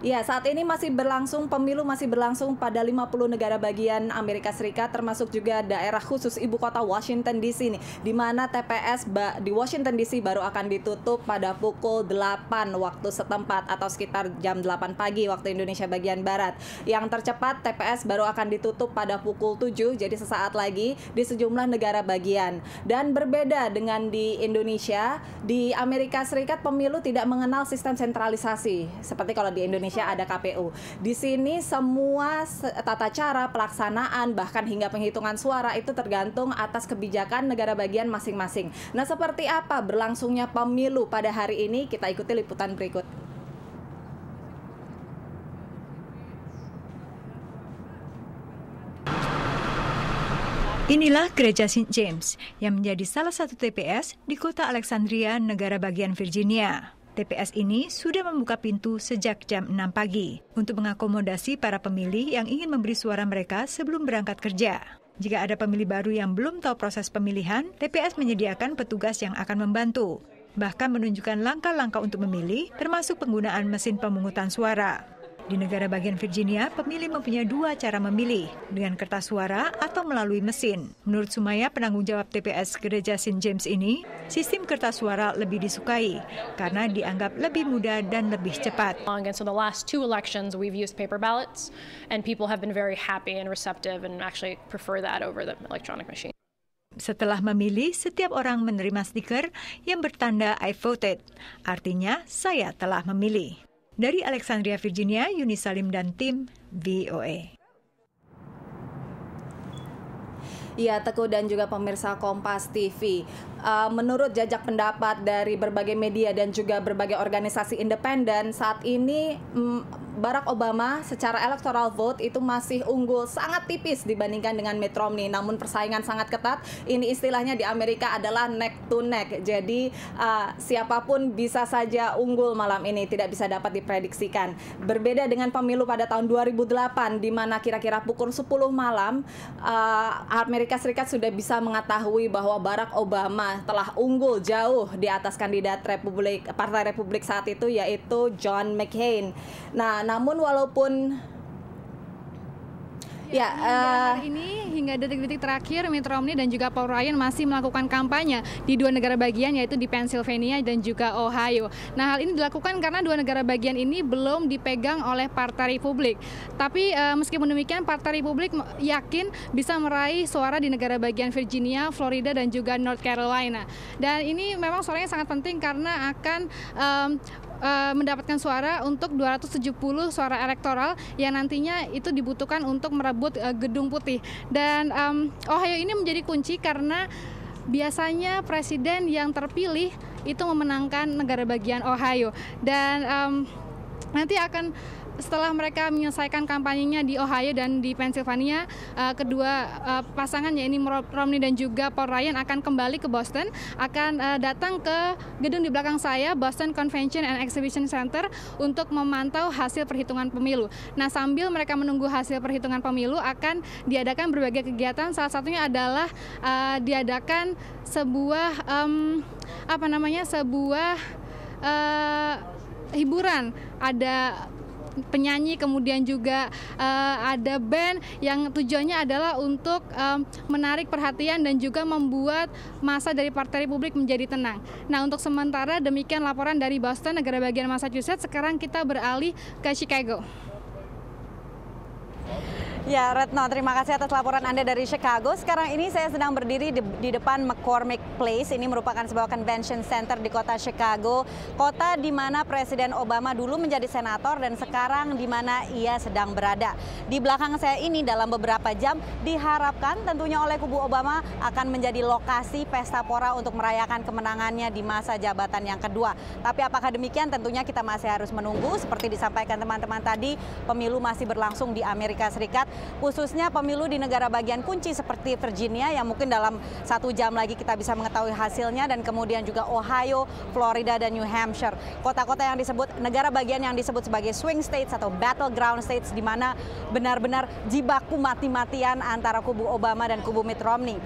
Ya, saat ini masih berlangsung pemilu masih berlangsung pada 50 negara bagian Amerika Serikat termasuk juga daerah khusus ibu kota Washington DC ini di mana TPS di Washington DC baru akan ditutup pada pukul 8 waktu setempat atau sekitar jam 8 pagi waktu Indonesia bagian barat. Yang tercepat TPS baru akan ditutup pada pukul 7 jadi sesaat lagi di sejumlah negara bagian. Dan berbeda dengan di Indonesia, di Amerika Serikat pemilu tidak mengenal sistem sentralisasi seperti kalau di Indonesia Indonesia ada KPU. Di sini semua tata cara pelaksanaan bahkan hingga penghitungan suara itu tergantung atas kebijakan negara bagian masing-masing. Nah, seperti apa berlangsungnya pemilu pada hari ini? Kita ikuti liputan berikut. Inilah gereja St. James yang menjadi salah satu TPS di kota Alexandria, negara bagian Virginia. TPS ini sudah membuka pintu sejak jam 6 pagi untuk mengakomodasi para pemilih yang ingin memberi suara mereka sebelum berangkat kerja. Jika ada pemilih baru yang belum tahu proses pemilihan, TPS menyediakan petugas yang akan membantu, bahkan menunjukkan langkah-langkah untuk memilih, termasuk penggunaan mesin pemungutan suara. Di negara bagian Virginia, pemilih mempunyai dua cara memilih, dengan kertas suara atau melalui mesin. Menurut Sumaya, penanggung jawab TPS Gereja St. James ini, sistem kertas suara lebih disukai karena dianggap lebih mudah dan lebih cepat. And so the last two elections we've used paper ballots and people have been very happy and receptive and actually prefer that over the electronic machine. Setelah memilih, setiap orang menerima stiker yang bertanda I voted. Artinya, saya telah memilih. Dari Alexandria, Virginia, Yuni Salim dan tim VOA. Iya, Teguh dan juga pemirsa Kompas TV. Uh, menurut jajak pendapat dari berbagai media dan juga berbagai organisasi independen, saat ini mm, Barack Obama secara electoral vote itu masih unggul sangat tipis dibandingkan dengan Mitt Romney. Namun persaingan sangat ketat. Ini istilahnya di Amerika adalah neck to neck. Jadi uh, siapa pun bisa saja unggul malam ini, tidak bisa dapat diprediksikan. Berbeda dengan pemilu pada tahun 2008 di mana kira-kira pukul 10 malam uh, Amerika Serikat sudah bisa mengetahui bahwa Barack Obama telah unggul jauh di atas kandidat Republik Partai Republik saat itu yaitu John McCain. Nah, namun walaupun Ya, hingga uh, hari ini hingga detik-detik terakhir Mitt Romney dan juga Paul Ryan masih melakukan kampanye di dua negara bagian yaitu di Pennsylvania dan juga Ohio. Nah, hal ini dilakukan karena dua negara bagian ini belum dipegang oleh Partai Republik. Tapi uh, meskipun demikian Partai Republik yakin bisa meraih suara di negara bagian Virginia, Florida dan juga North Carolina. Dan ini memang suaranya sangat penting karena akan um, uh, mendapatkan suara untuk 270 suara elektoral yang nantinya itu dibutuhkan untuk merebut uh, gedung putih. Dan um, Ohio ini menjadi kunci karena biasanya presiden yang terpilih itu memenangkan negara bagian Ohio dan um, nanti akan setelah mereka menyelesaikan kampanyenya di Ohio dan di Pennsylvania, uh, kedua uh, pasangan ini Romney dan juga Paul Ryan akan kembali ke Boston, akan uh, datang ke gedung di belakang saya, Boston Convention and Exhibition Center untuk memantau hasil perhitungan pemilu. Nah, sambil mereka menunggu hasil perhitungan pemilu akan diadakan berbagai kegiatan, salah satunya adalah uh, diadakan sebuah um, apa namanya sebuah uh, hiburan. Ada penyanyi kemudian juga uh, ada band yang tujuannya adalah untuk um, menarik perhatian dan juga membuat masa dari Partai Republik menjadi tenang. Nah, untuk sementara demikian laporan dari Boston, negara bagian Massachusetts. Sekarang kita beralih ke Chicago. Ya, Retno, terima kasih atas laporan Anda dari Chicago. Sekarang ini saya sedang berdiri di, di depan McCormick Place. Ini merupakan sebuah convention center di kota Chicago, kota di mana Presiden Obama dulu menjadi senator dan sekarang di mana ia sedang berada. Di belakang saya ini dalam beberapa jam diharapkan tentunya oleh kubu Obama akan menjadi lokasi pesta pora untuk merayakan kemenangannya di masa jabatan yang kedua. Tapi apakah demikian? Tentunya kita masih harus menunggu. Seperti disampaikan teman-teman tadi, pemilu masih berlangsung di Amerika Serikat khususnya pemilu di negara bagian kunci seperti Virginia yang mungkin dalam satu jam lagi kita bisa mengetahui hasilnya dan kemudian juga Ohio, Florida, dan New Hampshire. Kota-kota yang disebut negara bagian yang disebut sebagai swing states atau battleground states di mana benar-benar jibaku mati-matian antara kubu Obama dan kubu Mitt Romney.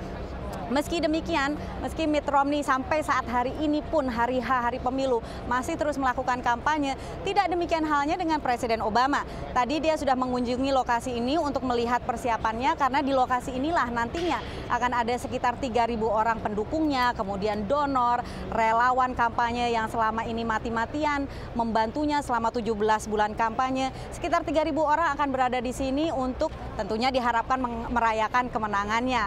Meski demikian, meski Mitt Romney sampai saat hari ini pun hari H hari pemilu masih terus melakukan kampanye, tidak demikian halnya dengan Presiden Obama. Tadi dia sudah mengunjungi lokasi ini untuk melihat persiapannya karena di lokasi inilah nantinya akan ada sekitar 3.000 orang pendukungnya, kemudian donor, relawan kampanye yang selama ini mati-matian membantunya selama 17 bulan kampanye. Sekitar 3.000 orang akan berada di sini untuk tentunya diharapkan merayakan kemenangannya.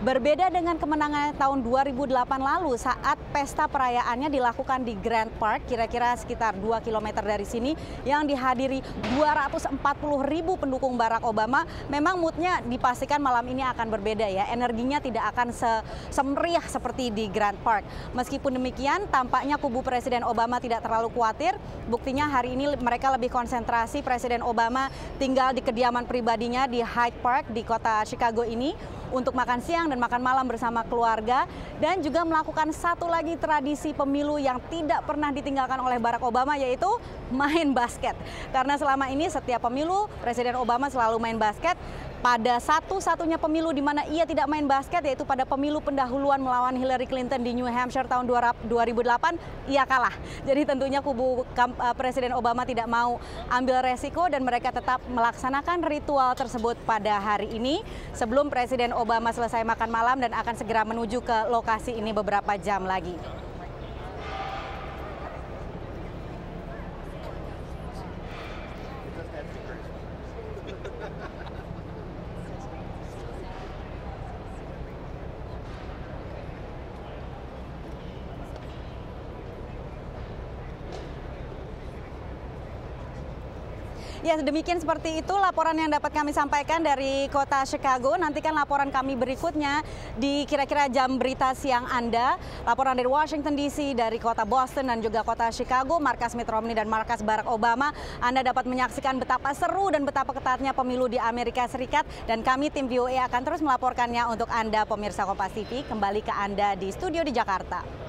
Berbeda dengan kemenangan tahun 2008 lalu saat pesta perayaannya dilakukan di Grand Park, kira-kira sekitar 2 km dari sini, yang dihadiri 240 ribu pendukung Barack Obama, memang moodnya dipastikan malam ini akan berbeda ya. Energinya tidak akan se semeriah seperti di Grand Park. Meskipun demikian, tampaknya kubu Presiden Obama tidak terlalu khawatir. Buktinya hari ini mereka lebih konsentrasi Presiden Obama tinggal di kediaman pribadinya di Hyde Park di kota Chicago ini untuk makan siang dan makan malam bersama keluarga dan juga melakukan satu lagi tradisi pemilu yang tidak pernah ditinggalkan oleh Barack Obama yaitu main basket. Karena selama ini setiap pemilu Presiden Obama selalu main basket pada satu-satunya pemilu di mana ia tidak main basket yaitu pada pemilu pendahuluan melawan Hillary Clinton di New Hampshire tahun 2008 ia kalah. Jadi tentunya kubu eh, Presiden Obama tidak mau ambil resiko dan mereka tetap melaksanakan ritual tersebut pada hari ini sebelum Presiden Obama selesai makan malam dan akan segera menuju ke lokasi ini beberapa jam lagi. Ya, demikian seperti itu laporan yang dapat kami sampaikan dari kota Chicago. Nantikan laporan kami berikutnya di kira-kira jam berita siang Anda. Laporan dari Washington DC, dari kota Boston dan juga kota Chicago, markas Mitt Romney dan markas Barack Obama. Anda dapat menyaksikan betapa seru dan betapa ketatnya pemilu di Amerika Serikat. Dan kami tim VOA akan terus melaporkannya untuk Anda pemirsa Kompas TV. Kembali ke Anda di studio di Jakarta.